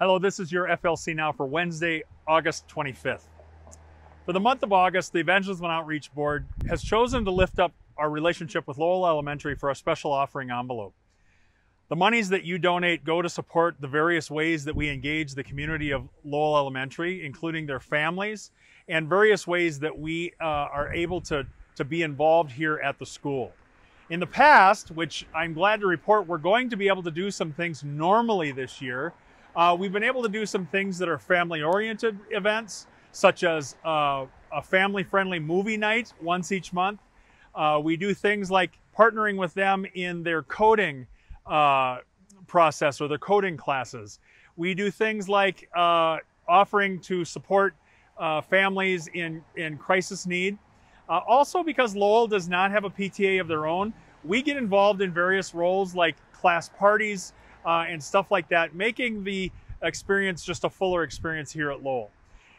Hello, this is your FLC Now for Wednesday, August 25th. For the month of August, the Evangelism and Outreach Board has chosen to lift up our relationship with Lowell Elementary for a special offering envelope. The monies that you donate go to support the various ways that we engage the community of Lowell Elementary, including their families, and various ways that we uh, are able to, to be involved here at the school. In the past, which I'm glad to report, we're going to be able to do some things normally this year uh, we've been able to do some things that are family oriented events, such as uh, a family friendly movie night once each month. Uh, we do things like partnering with them in their coding uh, process or their coding classes. We do things like uh, offering to support uh, families in, in crisis need. also, because Lowell does not have a PTA of their own, we get involved in various roles like class parties, uh, and stuff like that, making the experience just a fuller experience here at Lowell.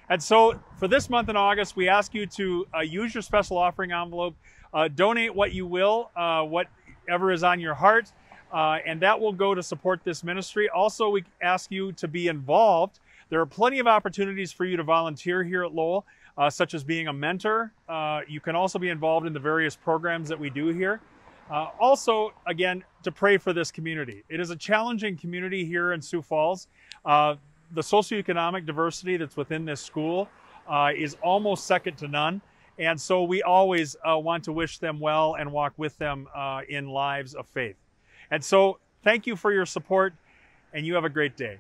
And so for this month in August, we ask you to uh, use your special offering envelope, uh, donate what you will, uh, whatever is on your heart, uh, and that will go to support this ministry. Also, we ask you to be involved. There are plenty of opportunities for you to volunteer here at Lowell, uh, such as being a mentor. you can also be involved in the various programs that we do here. Uh, also, again, to pray for this community. It is a challenging community here in Sioux Falls. Uh, the socioeconomic diversity that's within this school uh, is almost second to none. And so we always uh, want to wish them well and walk with them uh, in lives of faith. And so thank you for your support, and you have a great day.